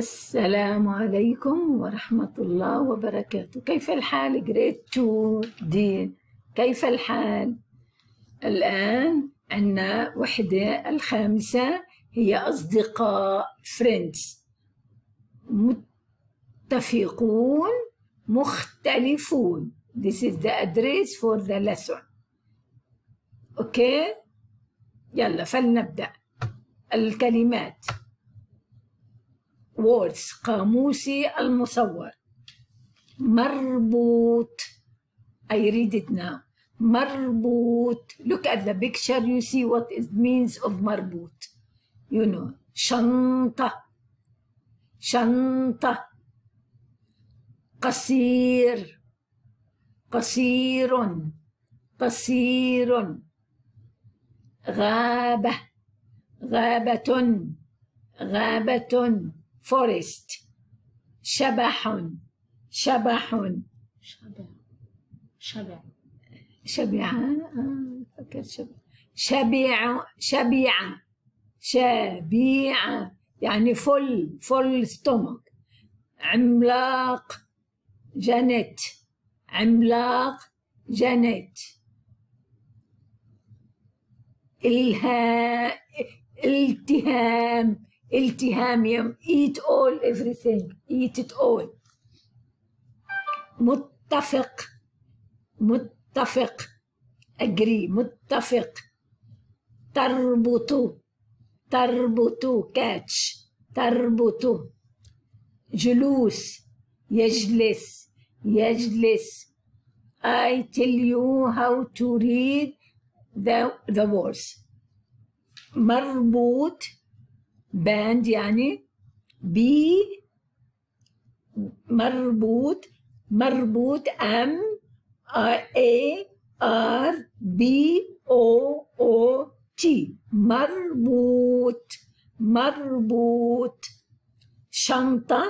السلام عليكم ورحمة الله وبركاته. كيف الحال Grade 2 D؟ كيف الحال؟ الآن عندنا وحدة الخامسة هي أصدقاء friends متفقون مختلفون. This is the address for the lesson. OK يلا فلنبدأ. الكلمات. Words قاموسي المصور. مربوط I read it now. مربوط. Look at the picture you see what it means of مربوط. You know. شنطة. شنطة. قصير. قصير. قصير. غابة. غابة. غابة. Forest. شبح. شبح. شبع شبع شبع آه، فكر. شبع شبيع. شبيع. شبيع. يعني فل فل ستومك عملاق. جنت. عملاق. جنت. الها إلتهام. التهام eat all everything eat it all متفق متفق agree متفق تربط تربط catch تربط جلوس يجلس يجلس I tell you how to read the, the words مربوط bound يعني بي مربوط مربوط M A R B O O T مربوط مربوط. شنطة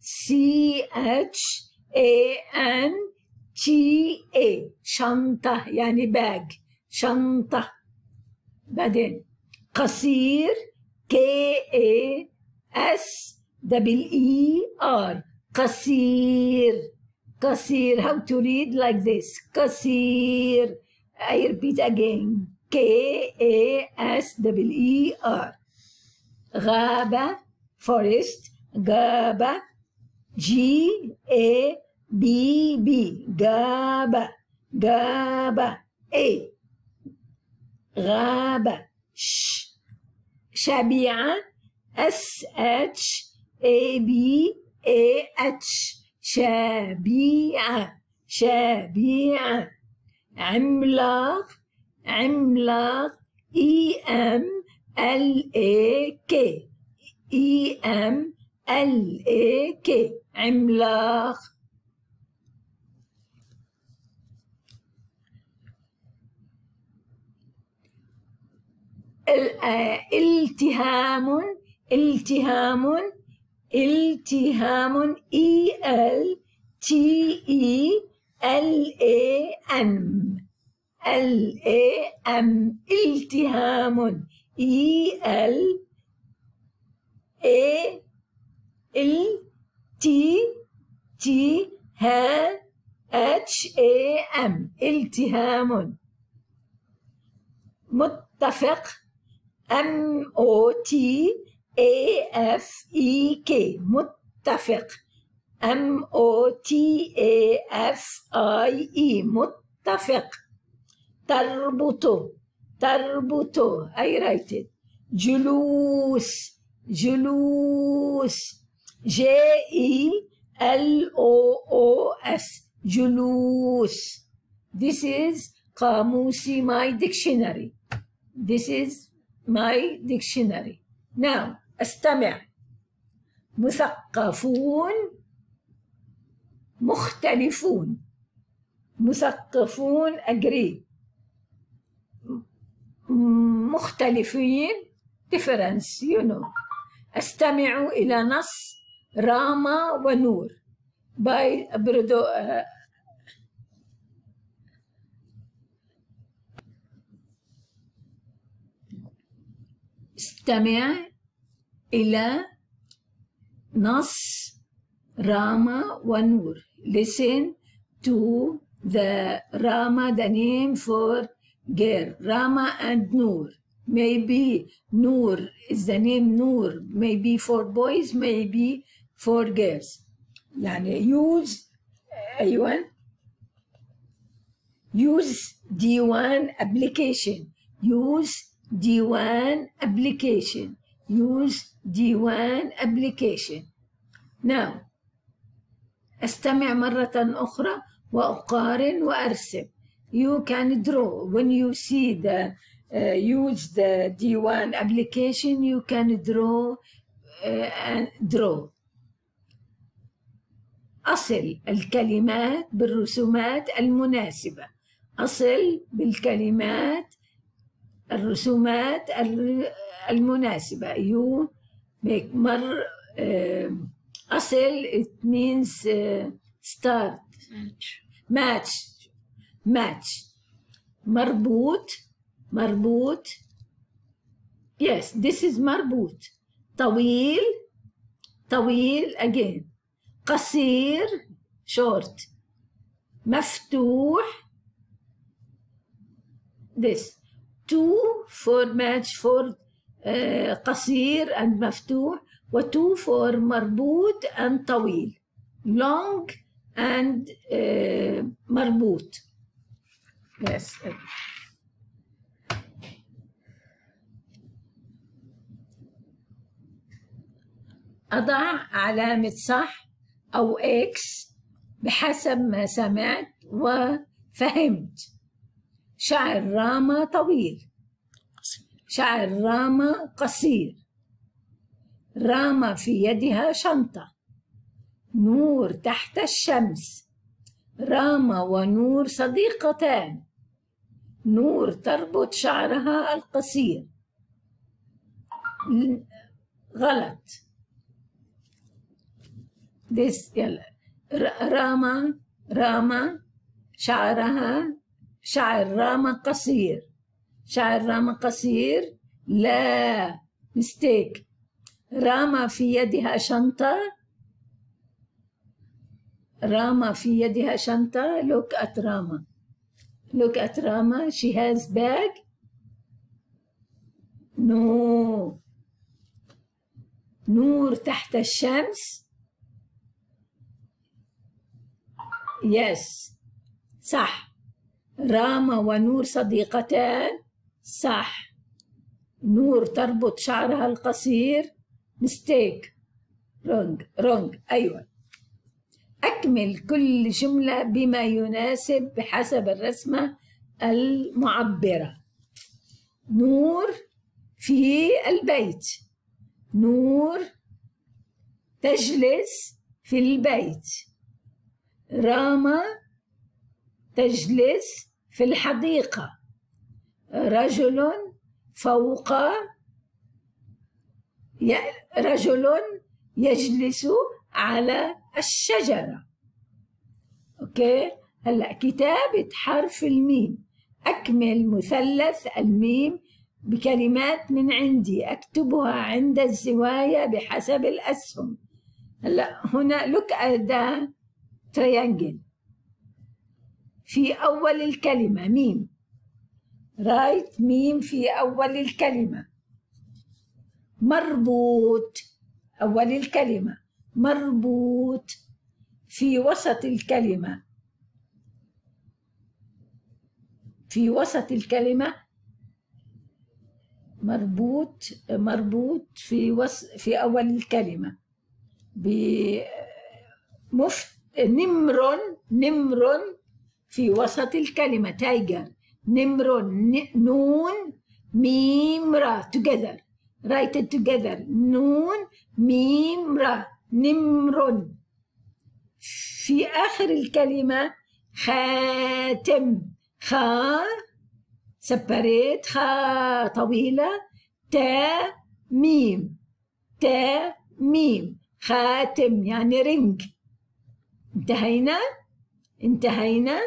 C H A N T A شنطة يعني bag شنطة. بعدين قصير K A S double E R قصير قصير how to read like this قصير I repeat again K A S double E R غابة forest غابة G A B B غابة غابة A غابة ش شبيعة. S H A B A H. شبيعة. شبيعة. عملاق. عملاق. E M L A K. E M L A K. عملاق. التهام التهام التهام إي إل تي إي إل إي أم. إل إي أم. التهام. اي ال إي إل تي تي ها إتش إي أم. التهام. متفق؟ M O T A F A K متفق M O T A F A A متفق تربط تربط I write جلوس جلوس J A L O O S جلوس This is قاموسي my dictionary. This is my dictionary. Now, أستمع. مثقفون مختلفون مثقفون agree مختلفين difference you know أستمع إلى نص راما ونور by استمع إلى نص Rama ونور listen to the Rama the name for girl Rama and Noor maybe Noor is the name Noor maybe for boys maybe for girls يعني use أيوة use D1 application use D1 application use D1 application now أستمع مرة أخرى وأقارن وأرسم you can draw when you see the uh, use the D1 application you can draw uh, and draw أصل الكلمات بالرسومات المناسبة أصل بالكلمات الرسومات المناسبة you make مر uh, أصل it means uh, start match match match مربوط مربوط yes this is مربوط طويل طويل again قصير short مفتوح this two for match for قصير and مفتوح وتو for مربوط and طويل. long and uh, مربوط. Yes. أضع علامة صح أو إكس بحسب ما سمعت وفهمت. شعر راما طويل. شعر راما قصير. راما في يدها شنطة. نور تحت الشمس. راما ونور صديقتان. نور تربط شعرها القصير. غلط. This يلا. راما راما شعرها شعر راما قصير. شعر راما قصير لا مستيك راما في يدها شنطة. راما في يدها شنطة. Look at راما. Look at راما. She has bag. no نور تحت الشمس. Yes. صح. راما ونور صديقتان. صح. نور تربط شعرها القصير. مستيك رونج رونج أيوة. أكمل كل جملة بما يناسب بحسب الرسمة المعبرة. نور في البيت. نور تجلس في البيت. راما تجلس في الحديقة. رجل فوق رجل يجلس على الشجرة. OK؟ هلأ كتابة حرف الميم. أكمل مثلث الميم بكلمات من عندي. أكتبها عند الزوايا بحسب الأسهم. هلأ هنا look the triangle في أول الكلمة ميم. رايت ميم في أول الكلمة. مربوط أول الكلمة. مربوط في وسط الكلمة. في وسط الكلمة. مربوط مربوط في وس في أول الكلمة. بمفت نمر نمر في وسط الكلمة tiger نمر نون ميم را. Together. Write it together. نون ميم را. نمر في آخر الكلمة خاتم. خا separate خا طويلة. تا ميم. تا ميم. خاتم يعني ring انتهينا؟ انتهينا؟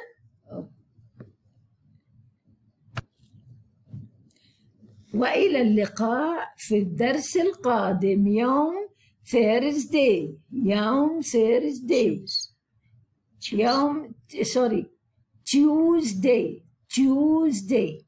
وإلى اللقاء في الدرس القادم. يوم Thursday. يوم Thursday. يوم sorry Tuesday. Tuesday.